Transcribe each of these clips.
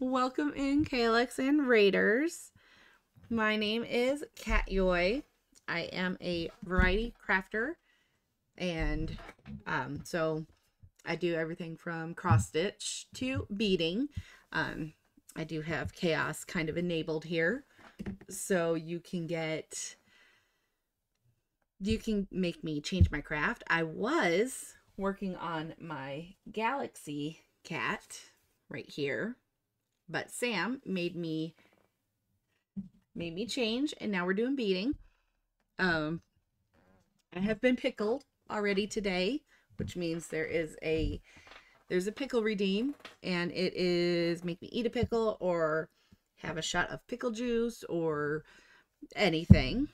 Welcome in, Calyx and Raiders. My name is Kat Yoy. I am a variety crafter, and um, so I do everything from cross stitch to beading. Um, I do have chaos kind of enabled here, so you can get you can make me change my craft. I was working on my galaxy cat right here, but Sam made me made me change and now we're doing beading. Um I have been pickled already today, which means there is a there's a pickle redeem and it is make me eat a pickle or have a shot of pickle juice or anything.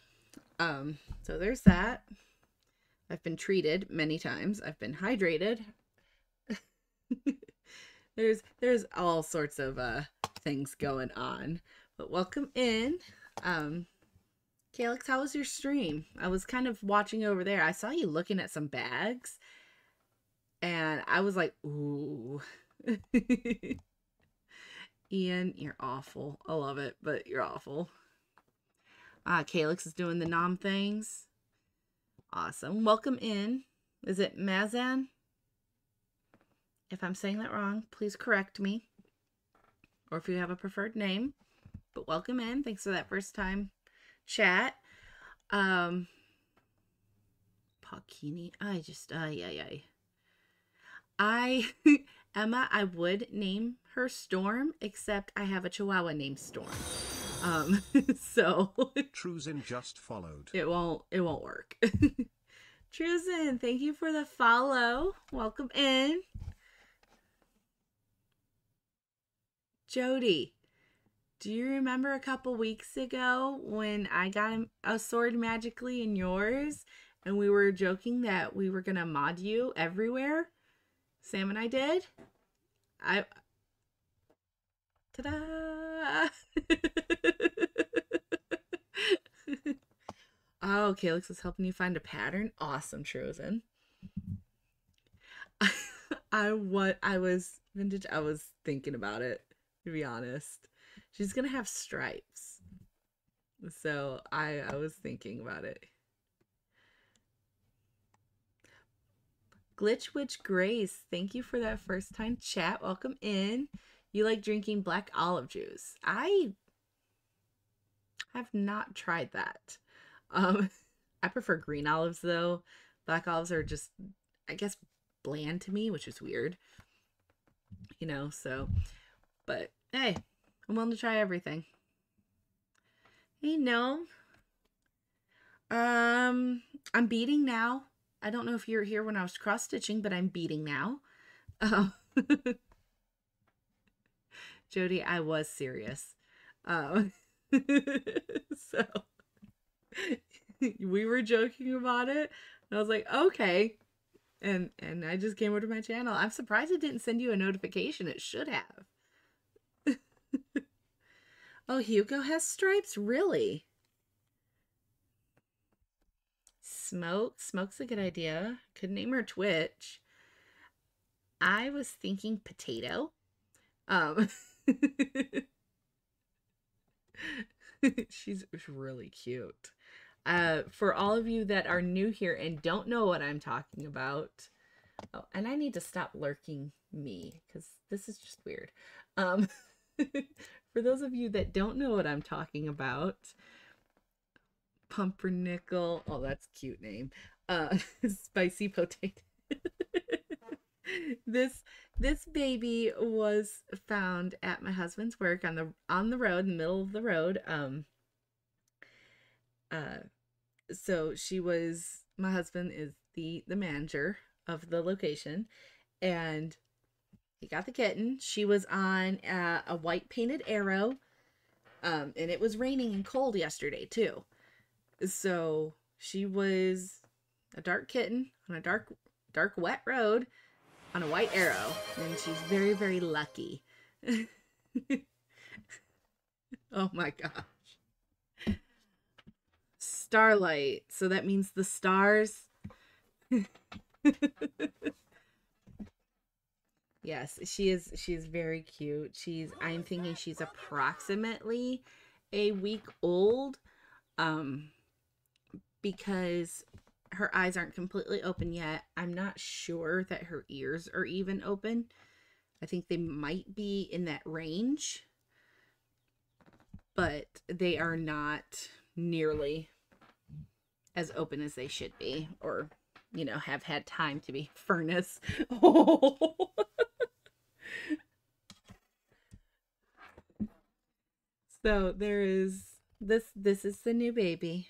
Um so there's that. I've been treated many times. I've been hydrated. there's there's all sorts of uh things going on. But welcome in. Um Calyx, how was your stream? I was kind of watching over there. I saw you looking at some bags. And I was like, ooh. Ian, you're awful. I love it, but you're awful. Ah, Calyx is doing the nom things. Awesome. Welcome in. Is it Mazan? If I'm saying that wrong, please correct me. Or if you have a preferred name. But welcome in. Thanks for that first time chat. Um Pakini. I just ay ay ay. I Emma, I would name her Storm, except I have a Chihuahua named Storm. Um, so Truzen just followed. it won't it won't work. Truzen, thank you for the follow. Welcome in. Jody, do you remember a couple weeks ago when I got a sword magically in yours and we were joking that we were going to mod you everywhere? Sam and I did. I Ta-da! oh, Calyx is helping you find a pattern. Awesome, Trozen. I what I was vintage. I was thinking about it. To be honest, she's gonna have stripes, so I I was thinking about it. Glitch Witch Grace, thank you for that first time chat. Welcome in. You like drinking black olive juice. I have not tried that. Um I prefer green olives though. Black olives are just I guess bland to me, which is weird. You know, so but hey, I'm willing to try everything. Hey no. Um I'm beading now. I don't know if you were here when I was cross stitching, but I'm beading now. Um, Jody, I was serious. Um, so we were joking about it. And I was like, okay. And and I just came over to my channel. I'm surprised it didn't send you a notification. It should have. Oh, Hugo has stripes? Really? Smoke. Smoke's a good idea. Could name her Twitch. I was thinking potato. Um she's really cute. Uh for all of you that are new here and don't know what I'm talking about. Oh, and I need to stop lurking me cuz this is just weird. Um for those of you that don't know what I'm talking about, pumpernickel. Oh, that's cute name. Uh, spicy potato. this this baby was found at my husband's work on the on the road, middle of the road. Um. Uh, so she was. My husband is the the manager of the location, and he got the kitten. She was on uh, a white painted arrow. Um, and it was raining and cold yesterday too. So she was a dark kitten on a dark, dark, wet road on a white arrow, and she's very, very lucky. oh my gosh. Starlight. So that means the stars. Yes, she is she's very cute. She's I'm thinking she's approximately a week old um because her eyes aren't completely open yet. I'm not sure that her ears are even open. I think they might be in that range, but they are not nearly as open as they should be or you know have had time to be furnace so there is this this is the new baby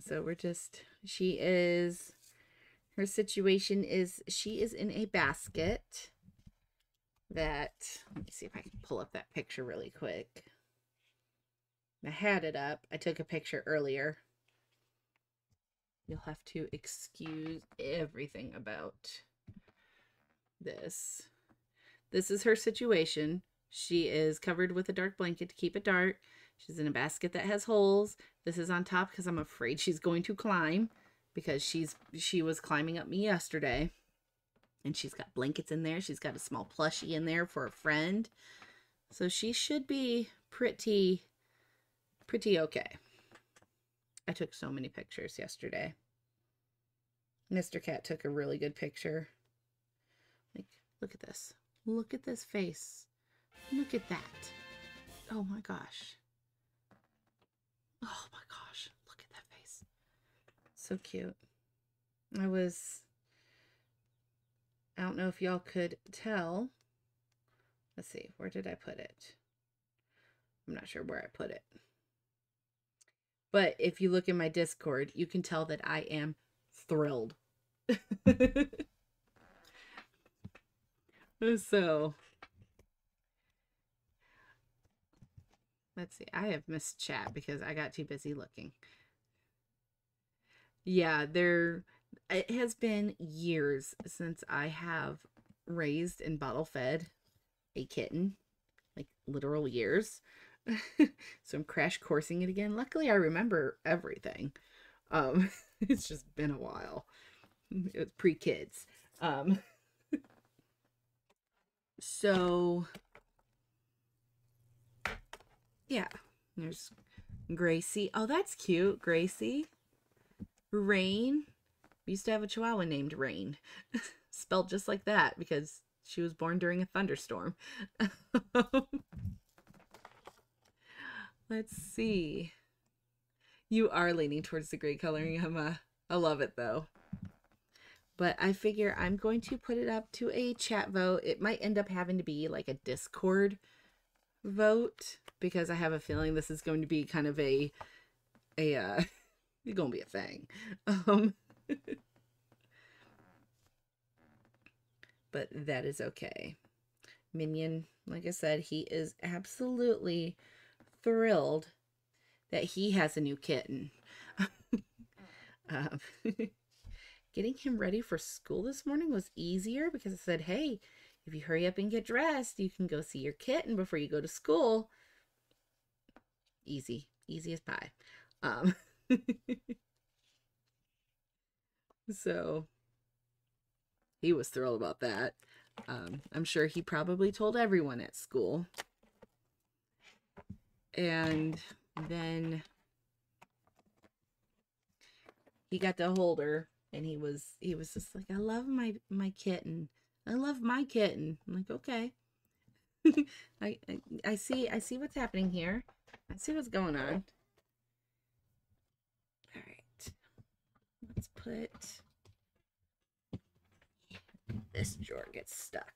so we're just she is her situation is she is in a basket that let me see if I can pull up that picture really quick. I had it up. I took a picture earlier. You'll have to excuse everything about this. This is her situation. She is covered with a dark blanket to keep it dark. She's in a basket that has holes. This is on top because I'm afraid she's going to climb because she's she was climbing up me yesterday. And she's got blankets in there. She's got a small plushie in there for a friend. So she should be pretty pretty okay. I took so many pictures yesterday. Mr. Cat took a really good picture. Look at this. Look at this face. Look at that. Oh my gosh. Oh my gosh. Look at that face. So cute. I was, I don't know if y'all could tell. Let's see, where did I put it? I'm not sure where I put it. But if you look in my Discord, you can tell that I am thrilled. so, let's see. I have missed chat because I got too busy looking. Yeah, there it has been years since I have raised and bottle fed a kitten. Like literal years. so I'm crash coursing it again. Luckily I remember everything. Um it's just been a while. It was pre-kids. Um so yeah, there's Gracie. Oh, that's cute. Gracie. Rain. We used to have a chihuahua named Rain. Spelled just like that because she was born during a thunderstorm. Let's see. You are leaning towards the gray coloring, Emma. I love it though. But I figure I'm going to put it up to a chat vote. It might end up having to be like a Discord vote because I have a feeling this is going to be kind of a a uh it's gonna be a thing. Um but that is okay. Minion, like I said, he is absolutely thrilled that he has a new kitten. um, getting him ready for school this morning was easier because I said, hey, if you hurry up and get dressed, you can go see your kitten before you go to school. Easy, easy as pie. Um, so he was thrilled about that. Um, I'm sure he probably told everyone at school. And then he got to hold her and he was he was just like, I love my my kitten. I love my kitten. I'm like, okay. I, I I see I see what's happening here. I see what's going on. All right. Let's put this drawer gets stuck.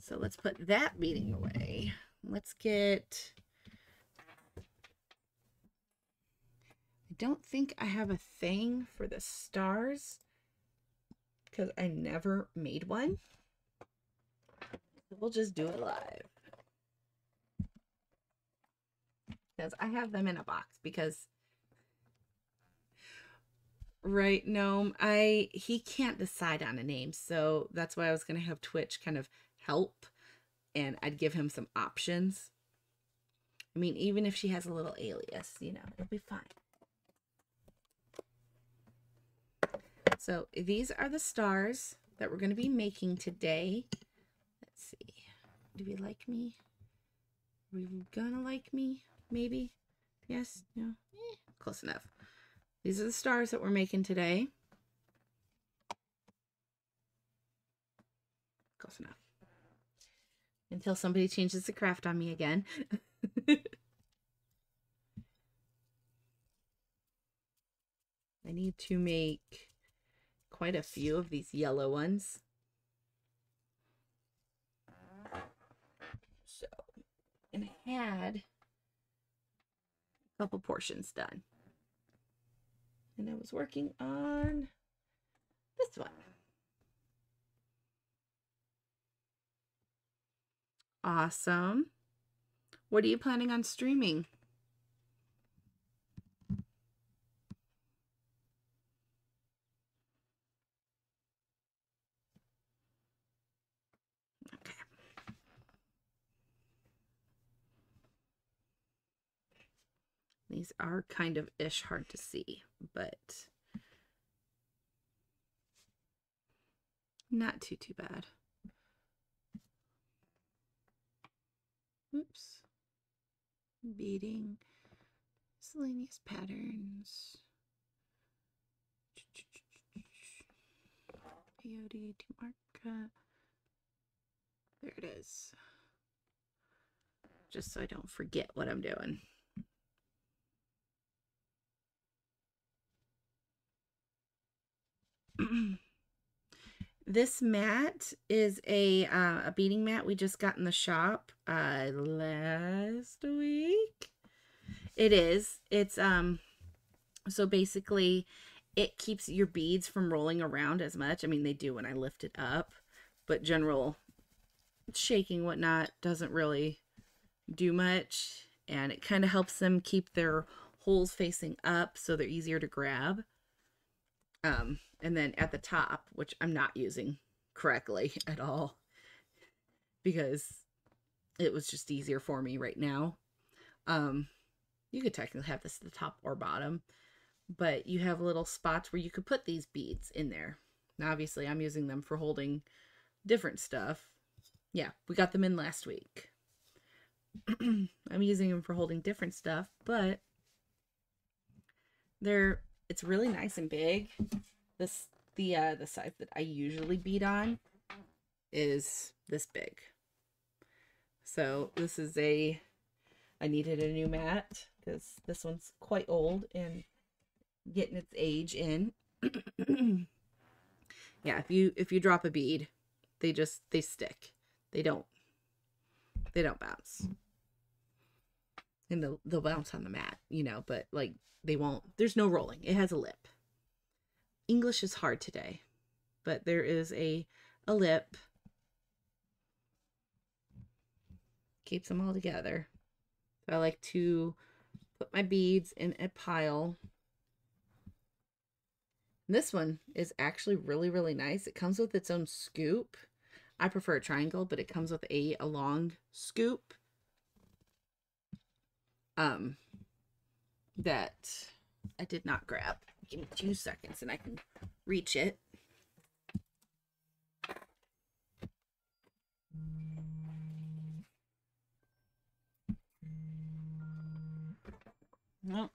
So let's put that beading away. Let's get don't think I have a thing for the stars because I never made one. We'll just do it live. Because I have them in a box because right gnome I he can't decide on a name so that's why I was gonna have Twitch kind of help and I'd give him some options. I mean even if she has a little alias, you know, it'll be fine. So these are the stars that we're going to be making today. Let's see. Do we like me? Are we gonna like me? Maybe? Yes? No? Eh, close enough. These are the stars that we're making today. Close enough. Until somebody changes the craft on me again. I need to make quite a few of these yellow ones. So, and I had a couple portions done. And I was working on this one. Awesome. What are you planning on streaming? These are kind of ish hard to see, but not too, too bad. Oops. Beading. Miscellaneous patterns. Peyote to. There it is. Just so I don't forget what I'm doing. This mat is a uh, a beading mat we just got in the shop uh, last week. It is. It's um so basically it keeps your beads from rolling around as much. I mean they do when I lift it up, but general shaking whatnot doesn't really do much and it kind of helps them keep their holes facing up so they're easier to grab. Um, and then at the top, which I'm not using correctly at all because it was just easier for me right now. Um, you could technically have this at the top or bottom, but you have little spots where you could put these beads in there. Now, obviously, I'm using them for holding different stuff. Yeah, we got them in last week. I'm using them for holding different stuff, but they're it's really nice and big. This the uh the size that I usually beat on is this big. So this is a I needed a new mat because this one's quite old and getting its age in. yeah, if you if you drop a bead, they just they stick. They don't they don't bounce. And they'll, they'll bounce on the mat, you know, but like they won't. There's no rolling. It has a lip. English is hard today, but there is a a lip. Keeps them all together. So I like to put my beads in a pile. This one is actually really, really nice. It comes with its own scoop. I prefer a triangle, but it comes with a, a long scoop. Um, that I did not grab. Give me two seconds and I can reach it. No.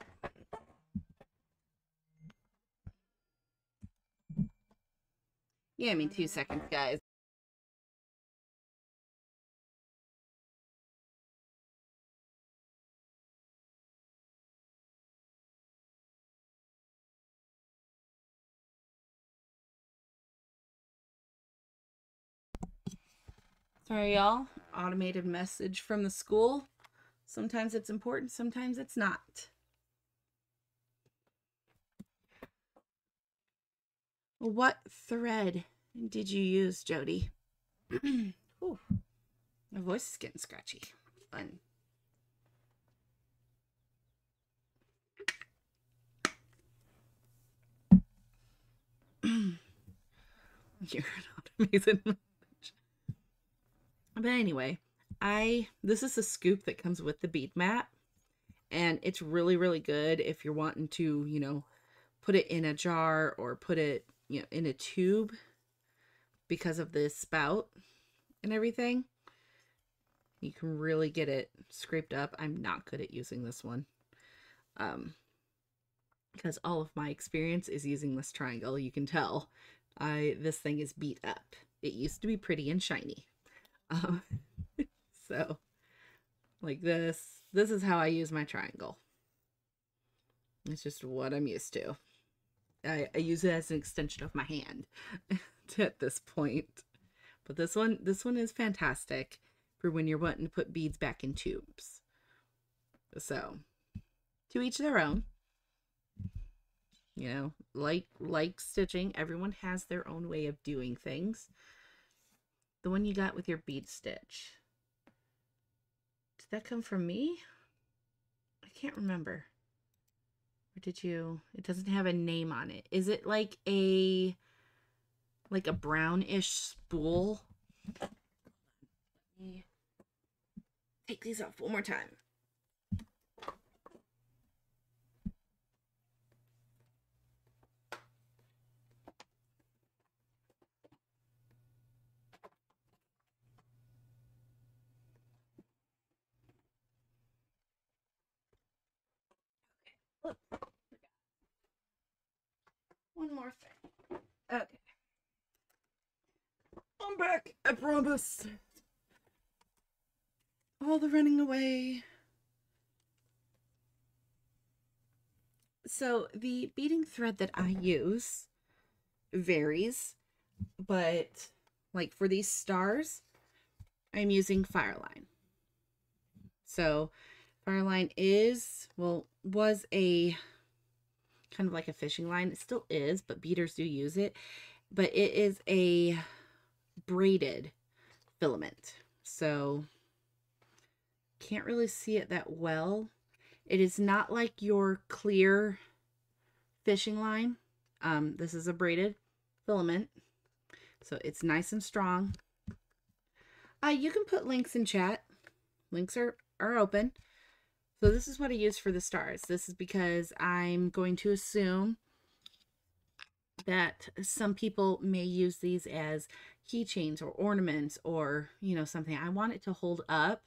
Yeah, I mean two seconds, guys. Sorry, y'all. Automated message from the school. Sometimes it's important, sometimes it's not. What thread did you use, Jody? Ooh, my voice is getting scratchy. Fun. You're not amazing. But anyway, I this is a scoop that comes with the bead mat and it's really really good if you're wanting to, you know, put it in a jar or put it, you know, in a tube. because of the spout and everything. You can really get it scraped up. I'm not good at using this one. Um, because all of my experience is using this triangle. You can tell I this thing is beat up. It used to be pretty and shiny. Um, so like this, this is how I use my triangle. It's just what I'm used to. I, I use it as an extension of my hand at this point. But this one, this one is fantastic for when you're wanting to put beads back in tubes. So, to each their own. You know, like like stitching, everyone has their own way of doing things. The one you got with your bead stitch. Did that come from me? I can't remember. Or did you? It doesn't have a name on it. Is it like a like a brownish spool? Let me take these off one more time. One more thing. Okay. I'm back, I promise. All the running away. So the beading thread that I use varies, but like for these stars, I'm using Fireline. So Fireline is, well, was a kind of like a fishing line. It still is, but beaters do use it. But it is a braided filament. So can't really see it that well. It is not like your clear fishing line. Um, this is a braided filament. So it's nice and strong. Uh, you can put links in chat. Links are, are open. So this is what I use for the stars. This is because I'm going to assume that some people may use these as keychains or ornaments or, you know, something. I want it to hold up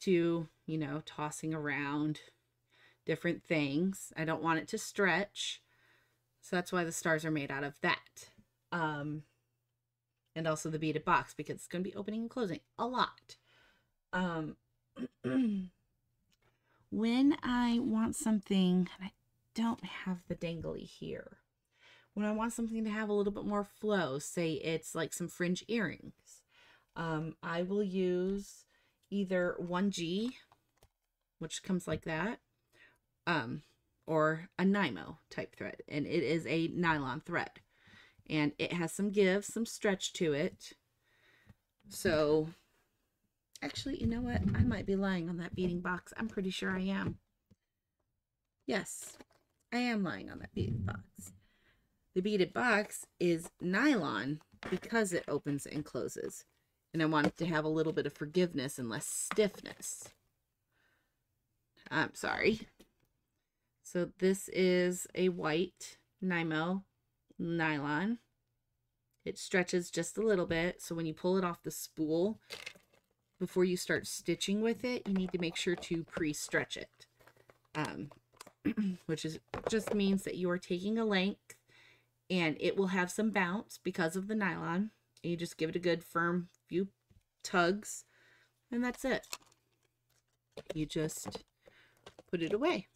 to, you know, tossing around different things. I don't want it to stretch. So that's why the stars are made out of that. Um, and also the beaded box because it's going to be opening and closing a lot. Um, when I want something, and I don't have the dangly here. When I want something to have a little bit more flow, say it's like some fringe earrings, um, I will use either 1G, which comes like that, um, or a Nymo type thread. And it is a nylon thread. And it has some give, some stretch to it. So Actually, you know what? I might be lying on that beading box. I'm pretty sure I am. Yes, I am lying on that beading box. The beaded box is nylon because it opens and closes. And I want it to have a little bit of forgiveness and less stiffness. I'm sorry. So this is a white Nymo nylon. It stretches just a little bit. So when you pull it off the spool, before you start stitching with it, you need to make sure to pre-stretch it. Um, which is just means that you are taking a length and it will have some bounce because of the nylon. You just give it a good firm few tugs and that's it. You just put it away.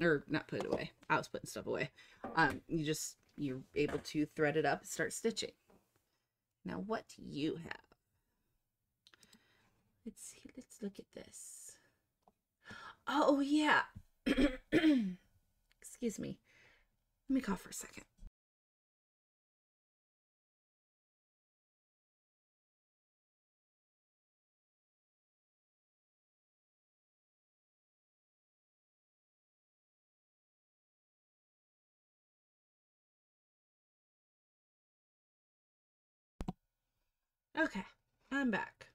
Or not put it away. I was putting stuff away. Um, you just, you're able to thread it up and start stitching. Now, what do you have? Let's see. Let's look at this. Oh, yeah. Excuse me. Let me cough for a second. Okay, I'm back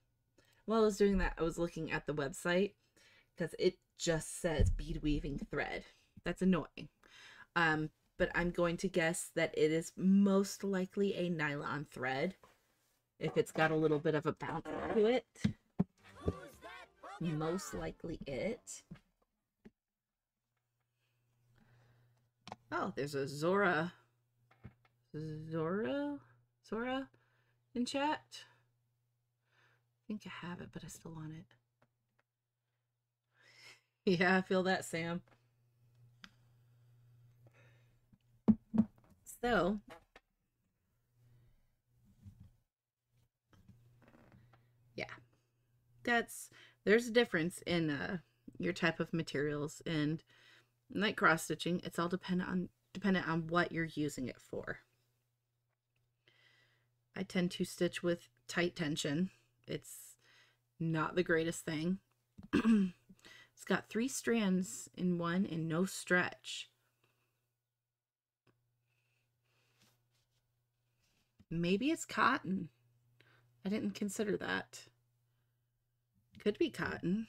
while I was doing that, I was looking at the website because it just says bead weaving thread. That's annoying. Um, but I'm going to guess that it is most likely a nylon thread. If it's got a little bit of a bounce to it. Most likely it. Oh, there's a Zora. Zora? Zora in chat? I think I have it, but I still want it. Yeah, I feel that, Sam. So, yeah, that's there's a difference in uh, your type of materials and like cross stitching. It's all dependent on dependent on what you're using it for. I tend to stitch with tight tension. It's not the greatest thing. it's got three strands in one and no stretch. Maybe it's cotton. I didn't consider that. Could be cotton.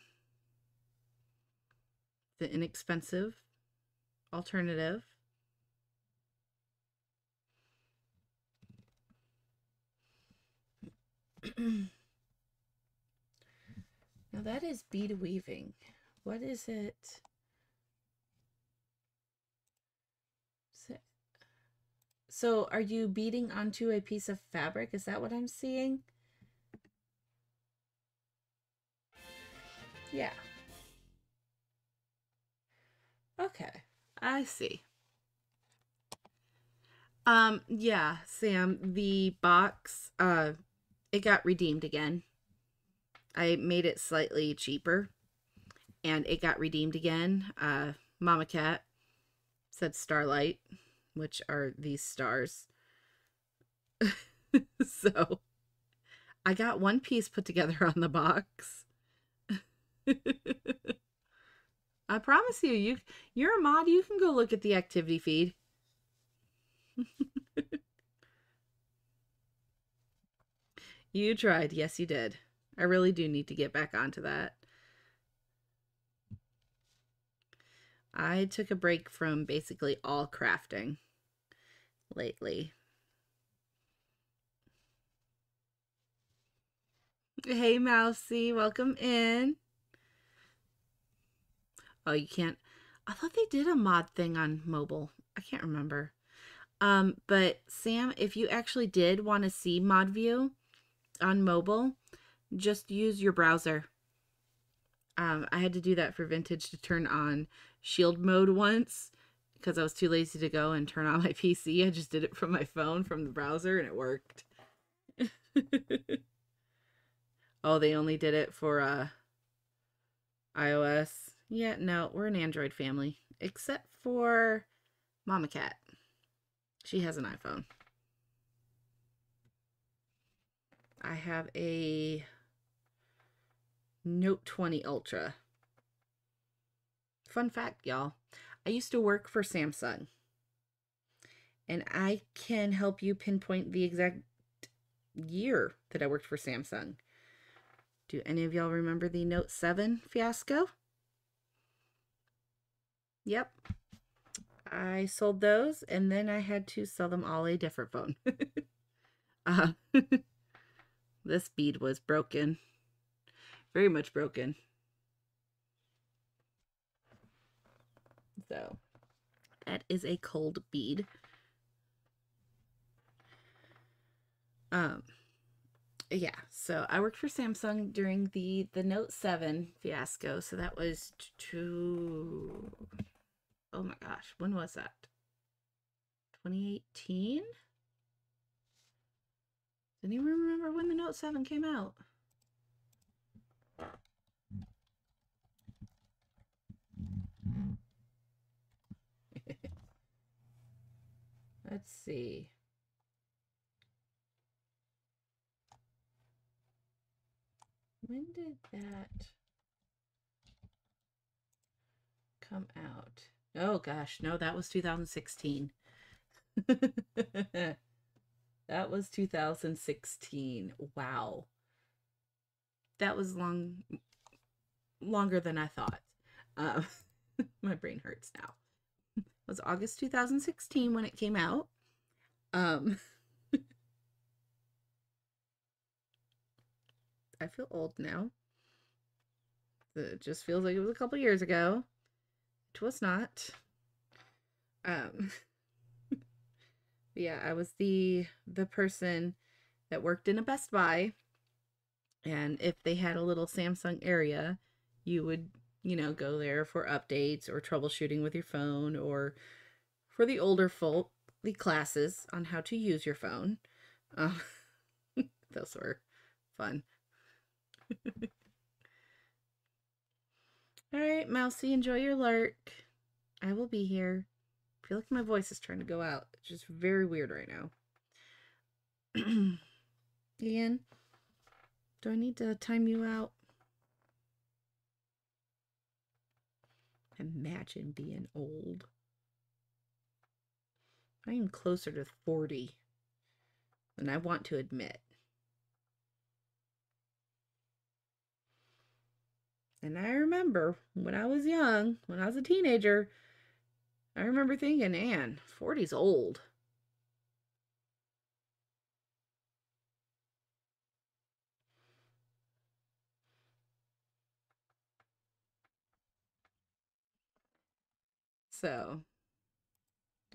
The inexpensive alternative. now that is bead weaving. What is it? So are you beading onto a piece of fabric? Is that what I'm seeing? Yeah. Okay, I see. Um, yeah, Sam, the box, uh, it got redeemed again. I made it slightly cheaper and it got redeemed again. Uh, Mama Cat said Starlight which are these stars. so I got one piece put together on the box. I promise you, you you're a mod, you can go look at the activity feed. you tried. Yes, you did. I really do need to get back onto that. I took a break from basically all crafting lately. Hey, Mousy, welcome in. Oh, you can't. I thought they did a mod thing on mobile. I can't remember. Um, but Sam, if you actually did want to see mod view on mobile, just use your browser. Um, I had to do that for vintage to turn on shield mode once because I was too lazy to go and turn on my PC. I just did it from my phone from the browser and it worked. oh, they only did it for uh iOS. Yeah, no, we're an Android family except for Mama Cat. She has an iPhone. I have a Note 20 Ultra. Fun fact, y'all. I used to work for Samsung. And I can help you pinpoint the exact year that I worked for Samsung. Do any of y'all remember the Note 7 fiasco? Yep. I sold those and then I had to sell them all a different phone. uh, this bead was broken. Very much broken. So that is a cold bead. Um, yeah, so I worked for Samsung during the the Note 7 fiasco. So that was two oh my gosh, when was that? 2018? Didn't even remember when the Note 7 came out. Let's see. When did that come out? Oh gosh, no, that was 2016. that was 2016. Wow. That was long longer than I thought. Uh, my brain hurts now. Was August 2016 when it came out. Um I feel old now. It just feels like it was a couple years ago. It was not. Um yeah, I was the the person that worked in a Best Buy and if they had a little Samsung area, you would, you know, go there for updates or troubleshooting with your phone or for the older folk, the classes on how to use your phone. Um, those were fun. All right, Mousy, enjoy your lurk. I will be here. I feel like my voice is trying to go out. It's just very weird right now. Ian, do I need to time you out? Imagine being old. I am closer to 40 than I want to admit. And I remember when I was young, when I was a teenager, I remember thinking, Ann, 40's old. So,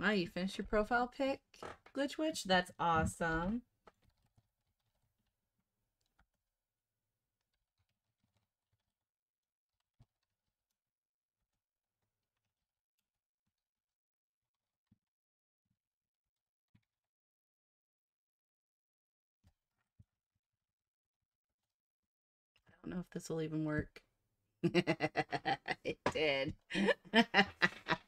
oh, you finished your profile pic, Glitch Witch? That's awesome. I don't know if this will even work. it did.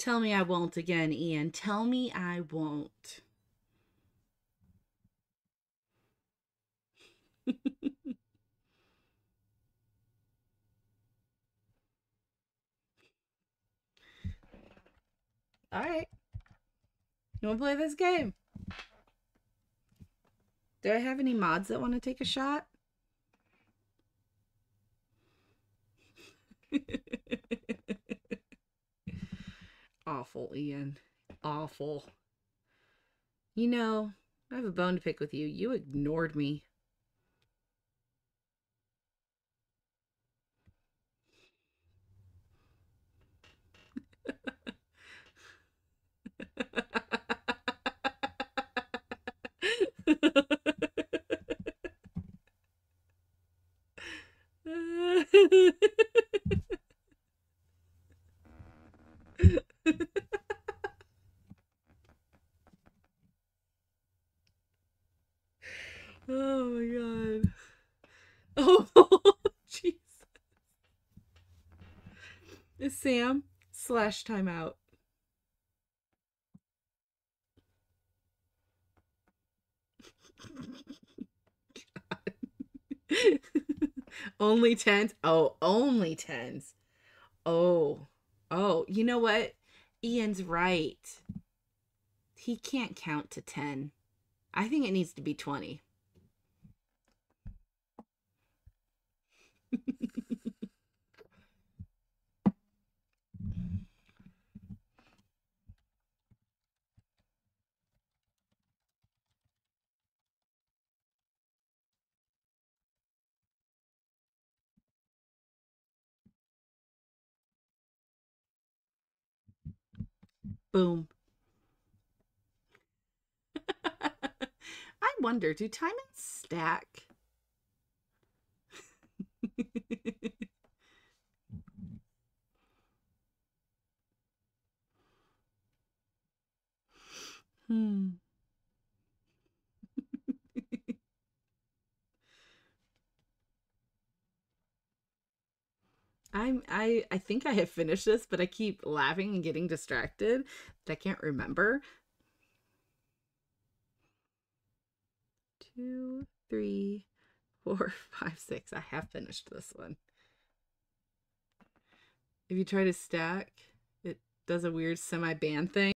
Tell me I won't again, Ian. Tell me I won't. All right. You want to play this game? Do I have any mods that want to take a shot? Awful, Ian. Awful. You know, I have a bone to pick with you. You ignored me. oh my god. Oh, jeez. Is Sam slash timeout? only tens? Oh, only tens. Oh, oh, you know what? Ian's right. He can't count to 10. I think it needs to be 20. Boom. I wonder, do time and stack? hmm. I'm I I think I have finished this, but I keep laughing and getting distracted I can't remember. Two, three, four, five, six. I have finished this one. If you try to stack, it does a weird semi-band thing.